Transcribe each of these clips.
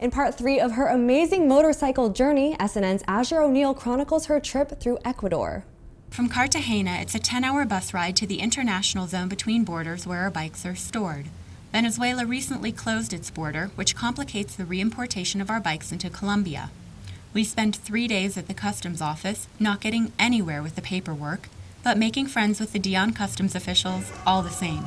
In part three of her amazing motorcycle journey, SNN's Azure O'Neill chronicles her trip through Ecuador. From Cartagena, it's a 10 hour bus ride to the international zone between borders where our bikes are stored. Venezuela recently closed its border, which complicates the reimportation of our bikes into Colombia. We spend three days at the customs office, not getting anywhere with the paperwork, but making friends with the Dion customs officials all the same.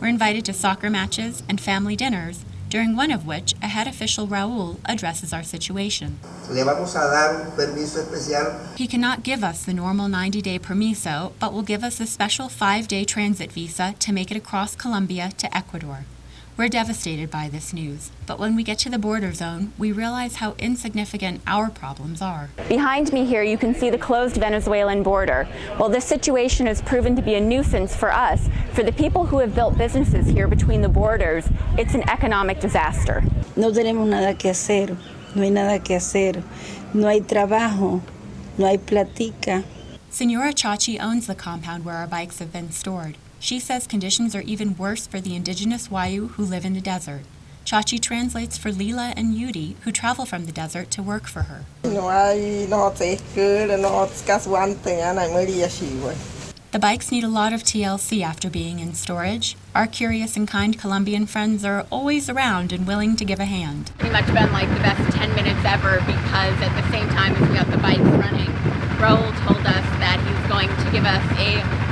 We're invited to soccer matches and family dinners, during one of which a head official Raul addresses our situation. Le vamos a dar un permiso especial. He cannot give us the normal 90 day permiso, but will give us a special five day transit visa to make it across Colombia to Ecuador. We're devastated by this news, but when we get to the border zone, we realize how insignificant our problems are. Behind me here, you can see the closed Venezuelan border. Well, this situation has proven to be a nuisance for us. For the people who have built businesses here between the borders, it's an economic disaster. No tenemos nada que hacer, no hay nada que hacer, no hay trabajo, no hay platica. Senora Chachi owns the compound where our bikes have been stored. She says conditions are even worse for the indigenous Wayuu who live in the desert. Chachi translates for Lila and Yudi, who travel from the desert to work for her. The bikes need a lot of TLC after being in storage. Our curious and kind Colombian friends are always around and willing to give a hand. Pretty much been like the best 10 minutes ever because at the same time as we got the bikes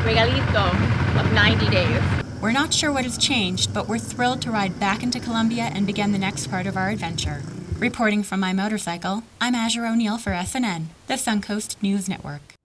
regalito of 90 days. We're not sure what has changed, but we're thrilled to ride back into Colombia and begin the next part of our adventure. Reporting from my motorcycle, I'm Azure O'Neill for SNN, the Suncoast News Network.